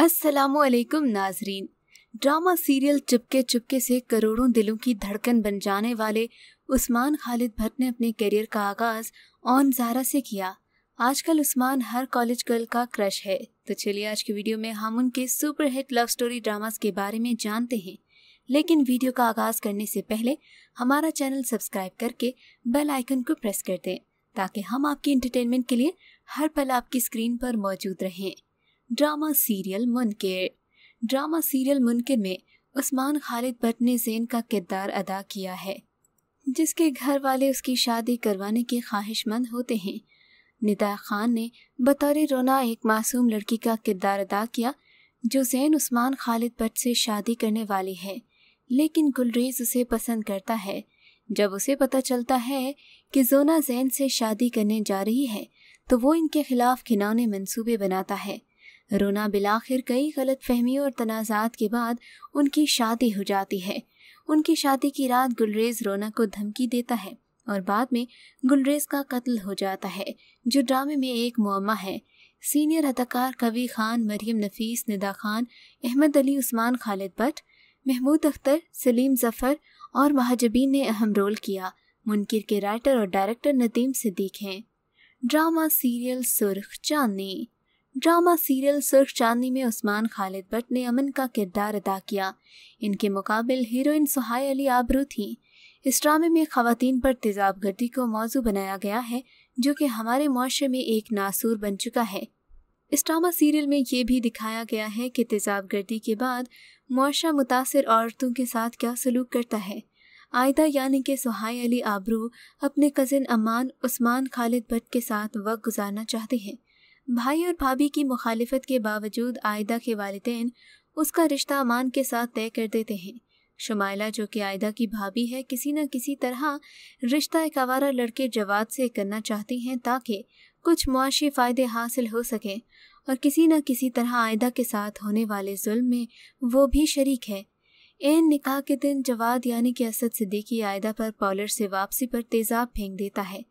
असलकुम नाजरीन। Drama serial Chupke Chupke से करोड़ों दिलों की धड़कन बन जाने वाले उस्मान खालिद भट्ट ने अपने करियर का आगाज़ ऑन जारा से किया। आजकल उस्मान हर कॉलेज गर्ल का क्रश है। तो चलिए आज की वीडियो में हम उनके super hit love story dramas के बारे में जानते हैं। लेकिन वीडियो का आगाज़ करने से पहले हमारा चैनल सब्सक्राइब करके बेल आइकन को प्रेस कर दें, ताकि हम आपकी इंटरटेनमेंट के लिए हर पल आपकी स्क्रीन पर मौजूद रहें। Drama serial Munkar. Drama serial Munkar में उस्मान खालिद भट्ट ने जैन का किरदार अदा किया है, जिसके घर वाले उसकी शादी करवाने के ख्वाहिशमंद होते हैं। निदा खान ने बतौर रोना एक मासूम लड़की का किरदार अदा किया, जो जैन उस्मान खालिद भट्ट से शादी करने वाली है, लेकिन गुलरेज उसे पसंद करता है। जब उसे पता चलता है कि जोना जैन से शादी करने जा रही है तो वो इनके खिलाफ खिनौने मंसूबे बनाता है। रोना बिलाखिर कई गलत फहमियों और तनाज़ात के बाद उनकी शादी हो जाती है। उनकी शादी की रात गुलरेज रोना को धमकी देता है और बाद में गुलरेज का कत्ल हो जाता है, जो ड्रामे में एक मुआमा है। सीनियर अदाकार कवि खान मरियम नफीस, निदा खान, अहमद अली, उस्मान खालिद भट्ट, महमूद अख्तर, सलीम जफ़र और महाजबीन ने अहम रोल किया। मुनकिर के राइटर और डायरेक्टर नदीम सिद्दीक हैं। ड्रामा, सीरियल, सुर्ख, चांदनी। ड्रामा सीरियल सुर्ख चांदनी में उस्मान खालिद भट्ट ने अमन का किरदार अदा किया। इनके मुकाबिल हीरोइन सुहाय अली आबरू थी। इस ड्रामे में खातन पर तेजाब गर्दी को मौजू बनाया गया है, जो कि हमारे मुआरे में एक नासूर बन चुका है। इस ड्रामा सीरियल में ये भी दिखाया गया है कि तेजाब गर्दी के बाद मुआरा मुतासर औरतों के साथ क्या सलूक करता है। आयदा यानी कि सुहाय अली आबरू अपने कज़न अमान उस्मान खालिद भट्ट के साथ वक्त गुजारना चाहते हैं। भाई और भाभी की मुखालिफत के बावजूद आयदा के वालदेन उसका रिश्ता अमान के साथ तय कर देते हैं। शुमाइला जो कि आयदा की भाभी है, किसी न किसी तरह रिश्ता एक आवारा लड़के जवाद से करना चाहती हैं ताकि कुछ मुआशी फ़ायदे हासिल हो सके और किसी न किसी तरह आयदा के साथ होने वाले जुल्म में वो भी शरीक है। एन निकाह के दिन जवाद यानी कि असद सिद्दीकी आयदा पर पॉलर से वापसी पर तेजाब फेंक देता है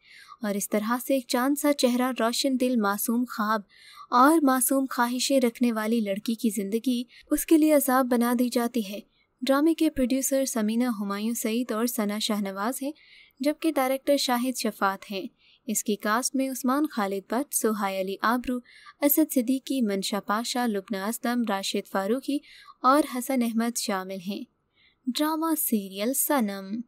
और इस तरह से एक चाँद सा चेहरा रोशन दिल मासूम ख्वाब और मासूम ख्वाहिशें रखने वाली लड़की की ज़िंदगी उसके लिए अजाब बना दी जाती है। ड्रामे के प्रोड्यूसर समीना हुमायूं सईद और सना शाहनवाज हैं, जबकि डायरेक्टर शाहिद शफात हैं। इसकी कास्ट में उस्मान खालिद भट्ट सुहाय अली आबरू, असद सिद्दीकी, मनशा पाशा, लुबना असलम, राशिद फारूकी और हसन अहमद शामिल हैं। Drama serial Sanam.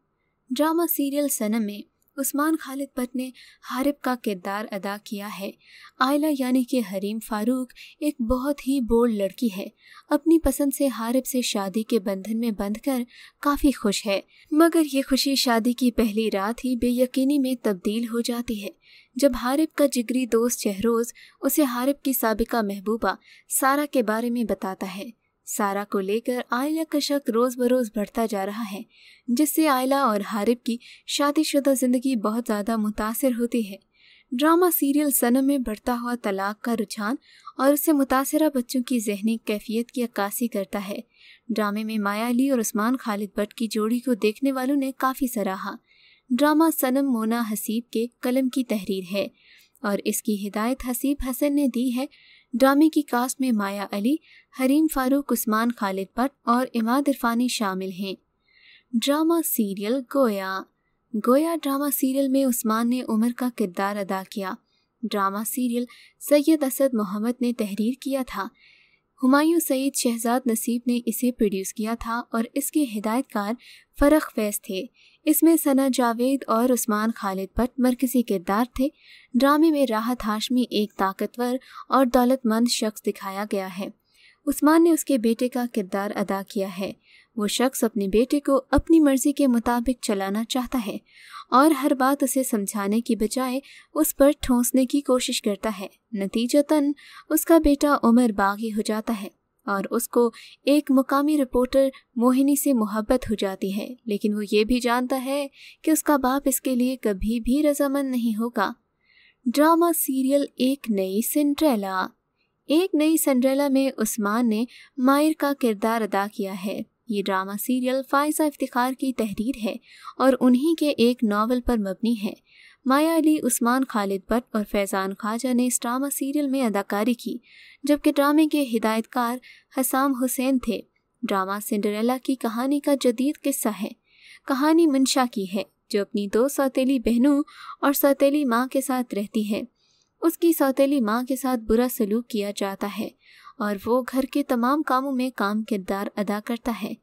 Drama serial Sanam में उस्मान खालिद भट्ट ने हारिब का किरदार अदा किया है। आयला यानी कि हरीम फारूक एक बहुत ही बोल्ड लड़की है। अपनी पसंद से हारिब से शादी के बंधन में बंधकर काफ़ी खुश है। मगर ये खुशी शादी की पहली रात ही बेयकीनी में तब्दील हो जाती है। जब हारिब का जिगरी दोस्त शहरोज उसे हारिब की सबका महबूबा सारा के बारे में बताता है सारा को लेकर आयला का शक रोज बरोज बढ़ता जा रहा है, जिससे आयला और हारिब की शादीशुदा ज़िंदगी बहुत ज़्यादा मुतासर होती है। ड्रामा सीरियल सनम में बढ़ता हुआ तलाक का रुझान और उससे मुतासरा बच्चों की जहनी कैफियत की अक्कासी करता है। ड्रामे में माया अली और उस्मान खालिद भट्ट की जोड़ी को देखने वालों ने काफ़ी सराहा। ड्रामा सनम मोना हसीब के कलम की तहरीर है और इसकी हिदायत हसीब हसन ने दी है ड्रामे की कास्ट में माया अली हरीम फारूक, उस्मान खालिद भट्ट और इमाद इरफानी शामिल हैं। ड्रामा सीरियल गोया। गोया ड्रामा सीरियल में उस्मान ने उमर का किरदार अदा किया। ड्रामा सीरियल सैयद असद मोहम्मद ने तहरीर किया था। हुमायूं सईद शहजाद नसीब ने इसे प्रोड्यूस किया था और इसके हिदायतकार फ़रख फैज थे। इसमें सना जावेद और उस्मान खालिद भट्ट मरकजी किरदार थे। ड्रामे में राहत हाशमी एक ताकतवर और दौलतमंद शख्स दिखाया गया है। उस्मान ने उसके बेटे का किरदार अदा किया है। वो शख्स अपने बेटे को अपनी मर्ज़ी के मुताबिक चलाना चाहता है और हर बात उसे समझाने की बजाय उस पर ठोंसने की कोशिश करता है। नतीजतन, उसका बेटा उमर बागी हो जाता है। और उसको एक मुकामी रिपोर्टर मोहिनी से मोहब्बत हो जाती है। लेकिन वो ये भी जानता है कि उसका बाप इसके लिए कभी भी रजामंद नहीं होगा। ड्रामा सीरियल एक नई सिंड्रेला। एक नई सिंड्रेला में उस्मान ने मायर का किरदार अदा किया है। ये ड्रामा सीरियल फायजा इफ्तिखार की तहरीर है और उन्हीं के एक नावल पर मबनी है। माया अली, उस्मान खालिद भट्ट और फैज़ान ख्वाजा ने इस ड्रामा सीरियल में अदाकारी की, जबकि ड्रामे के हिदायतकार हसाम हुसैन थे। ड्रामा सिंडरेला की कहानी का जदीद किस्सा है। कहानी मंशा की है, जो अपनी दो सौतेली बहनों और सौतेली माँ के साथ रहती है। उसकी सौतेली माँ के साथ बुरा सलूक किया जाता है और वो घर के तमाम कामों में काम किरदार अदा करता है।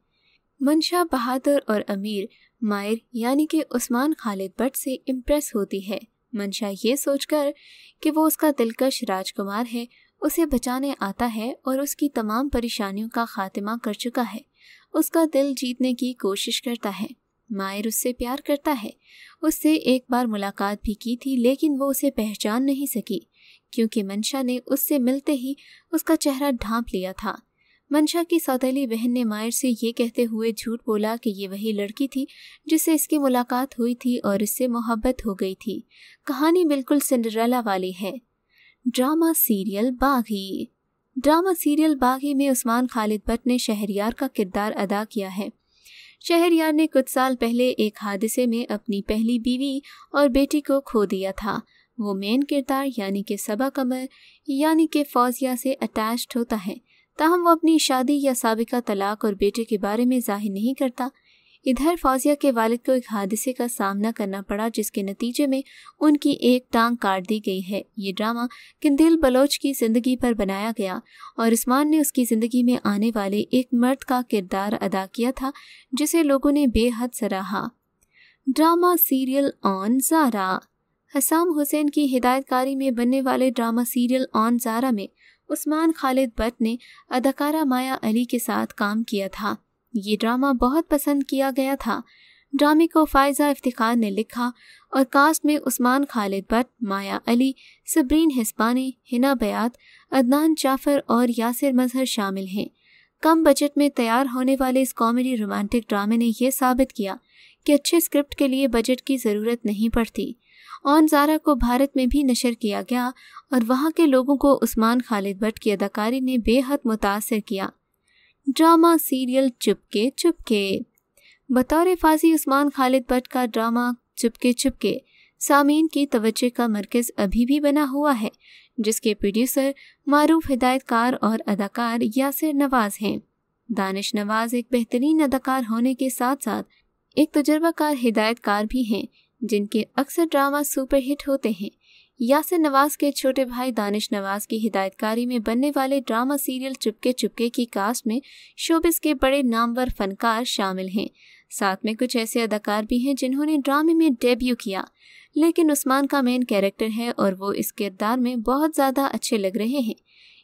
मंशा बहादुर और अमीर मायर यानी कि उस्मान खालिद भट्ट से इम्प्रेस होती है। मंशा ये सोचकर कि वो उसका दिलकश राजकुमार है, उसे बचाने आता है और उसकी तमाम परेशानियों का खात्मा कर चुका है। उसका दिल जीतने की कोशिश करता है। मायर उससे प्यार करता है। उससे एक बार मुलाकात भी की थी, लेकिन वो उसे पहचान नहीं सकी, क्योंकि मंशा ने उससे मिलते ही उसका चेहरा ढांप लिया था। मंशा की सौतेली बहन ने मायर से ये कहते हुए झूठ बोला कि ये वही लड़की थी, जिससे इसकी मुलाकात हुई थी और इससे मोहब्बत हो गई थी। कहानी बिल्कुल सिंड्रेला वाली है। Drama serial Baaghi. Drama serial Baaghi में उस्मान खालिद भट्ट ने शहरियार का किरदार अदा किया है। शहरियार ने कुछ साल पहले एक हादसे में अपनी पहली बीवी और बेटी को खो दिया था। वो मेन किरदार यानी कि सबा कमर यानी कि फौजिया से अटैच्ड होता है। ताहम वो अपनी शादी या सबका तलाक और बेटे के बारे में ज़ाहिर नहीं करता। इधर फौजिया के वालिद को एक हादसे का सामना करना पड़ा, जिसके नतीजे में उनकी एक टांग काट दी गई है। ये ड्रामा किंदिल बलोच की ज़िंदगी पर बनाया गया और उस्मान ने उसकी ज़िंदगी में आने वाले एक मर्द का किरदार अदा किया था, जिसे लोगों ने बेहद सराहा। Drama serial Aunn Zara. Hasam Hussain की हिदायतकारी में बनने वाले ड्रामा सीरियल ऑन जारा में उस्मान खालिद भट्ट ने अदाकारा माया अली के साथ काम किया था। ये ड्रामा बहुत पसंद किया गया था। ड्रामे को फायजा इफ्तिखार ने लिखा और कास्ट में उस्मान खालिद भट्ट, माया अली, सबरीन हिस्पानी हिना बयात, अदनान जाफ़र और यासिर मजहर शामिल हैं। कम बजट में तैयार होने वाले इस कॉमेडी रोमांटिक ड्रामे ने यह साबित किया कि अच्छे स्क्रिप्ट के लिए बजट की ज़रूरत नहीं पड़ती। ऑन जारा को भारत में भी नशर किया गया और वहाँ के लोगों को उस्मान खालिद भट्ट की अदाकारी ने बेहद मुतासर किया। Drama serial Chupke Chupke. बतौर फाजी उस्मान खालिद भट्ट का ड्रामा चुपके चुपके। सामीन की तवज्जो का मरकज़ अभी भी बना हुआ है, जिसके प्रोड्यूसर मारूफ हिदायतकार और अदाकार यासिर नवाज़ हैं। दानिश नवाज़ एक बेहतरीन अदाकार होने के साथ साथ एक तजर्बाकार हिदायतकार भी हैं जिनके अक्सर ड्रामा सुपरहिट होते हैं, यासिर नवाज़ के छोटे भाई दानिश नवाज़ की हिदायतकारी में बनने वाले ड्रामा सीरियल चुपके चुपके की कास्ट में शोबिस के बड़े नामवर फनकार शामिल हैं। साथ में कुछ ऐसे अदाकार भी हैं जिन्होंने ड्रामे में डेब्यू किया, लेकिन उस्मान का मेन कैरेक्टर है और वो इस किरदार में बहुत ज़्यादा अच्छे लग रहे हैं।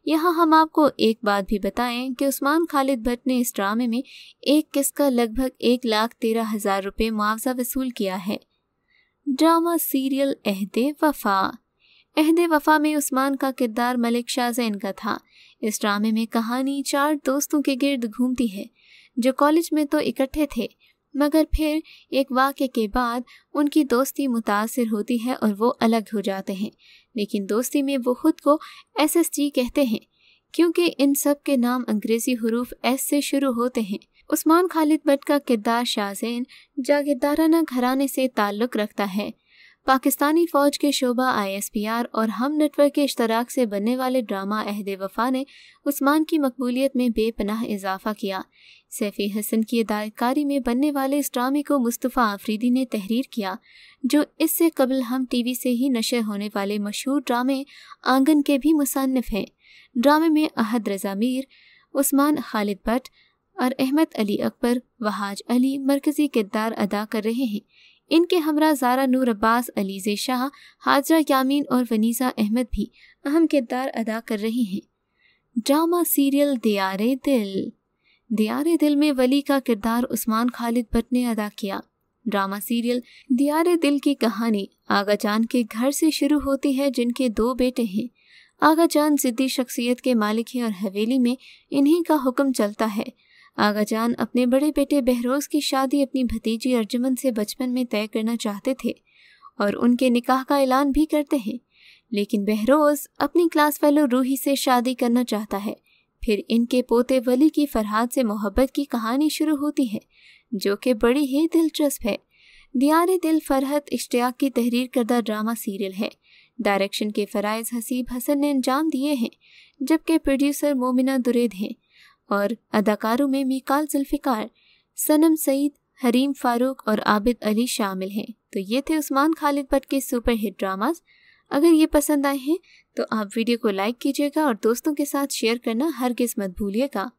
यहाँ हम आपको एक बात भी बताएँ कि उस्मान खालिद भट्ट ने इस ड्रामे में एक किस्त का लगभग एक लाख तेरह हज़ार रुपये मुआवजा वसूल किया है। ड्रामा सीरियल अहद वफा। अहद वफा में उस्मान का किरदार मलिक शाहजैन का था। इस ड्रामे में कहानी चार दोस्तों के गिर्द घूमती है, जो कॉलेज में तो इकट्ठे थे, मगर फिर एक वाक्य के बाद उनकी दोस्ती मुतासर होती है और वो अलग हो जाते हैं। लेकिन दोस्ती में वो खुद को एस एस जी कहते हैं, क्योंकि इन सब के नाम अंग्रेज़ी हरूफ एस से शुरू होते हैं। उस्मान खालिद भट्ट का किरदार शाहजैन जागीरदाराना घराने से ताल्लुक़ रखता है। पाकिस्तानी फौज के शोबा आईएसपीआर और हम नेटवर्क के इश्तराक से बनने वाले ड्रामा अहद वफा ने उस्मान की मकबूलियत में बेपनाह इजाफा किया। सैफी हसन की अदाकारी में बनने वाले इस ड्रामे को मुस्तफ़ा आफरीदी ने तहरीर किया, जो इससे कबल हम टीवी से ही नशर होने वाले मशहूर ड्रामे आँगन के भी मुसनफ़ हैं। ड्रामे में अहद रजा मीर, उस्मान खालिद भट्ट और अहमद अली अकबर, वहाज अली मरकज़ी किरदार अदा कर रहे हैं। इनके हमरा जारा नूर अब्बास, अलीजे शाह, हाजरा यामीन और वनीसा अहमद भी अहम किरदार अदा कर रही हैं। ड्रामा सीरियल दियारे दिल। दियारे दिल में वली का किरदार उस्मान खालिद भट्ट ने अदा किया। ड्रामा सीरियल दियारे दिल की कहानी आगा जान के घर से शुरू होती है, जिनके दो बेटे हैं। आगा जान जिद्दी शख्सियत के मालिक हैं और हवेली में इन्हीं का हुक्म चलता है। आगा जान अपने बड़े बेटे बहरोज की शादी अपनी भतीजी अर्जुमन से बचपन में तय करना चाहते थे और उनके निकाह का ऐलान भी करते हैं। लेकिन बहरोज अपनी क्लास फेलो रूही से शादी करना चाहता है। फिर इनके पोते वली की फरहाद से मोहब्बत की कहानी शुरू होती है, जो कि बड़ी ही दिलचस्प है। दियार दिल फरहत इश्तियाक की तहरीर करदा ड्रामा सीरियल है। डायरेक्शन के फ़राइज़ हसीब हसन ने अंजाम दिए हैं, जबकि प्रोड्यूसर मोमिना दुरेद हैं। और अदाकारों में मिकाल जुल्फ़िकार, सनम सईद, हरीम फारूक और आबिद अली शामिल हैं। तो ये थे उस्मान खालिद भट्ट के सुपर हिट ड्रामाज अगर ये पसंद आए हैं तो आप वीडियो को लाइक कीजिएगा और दोस्तों के साथ शेयर करना हर किस्मत भूलिएगा।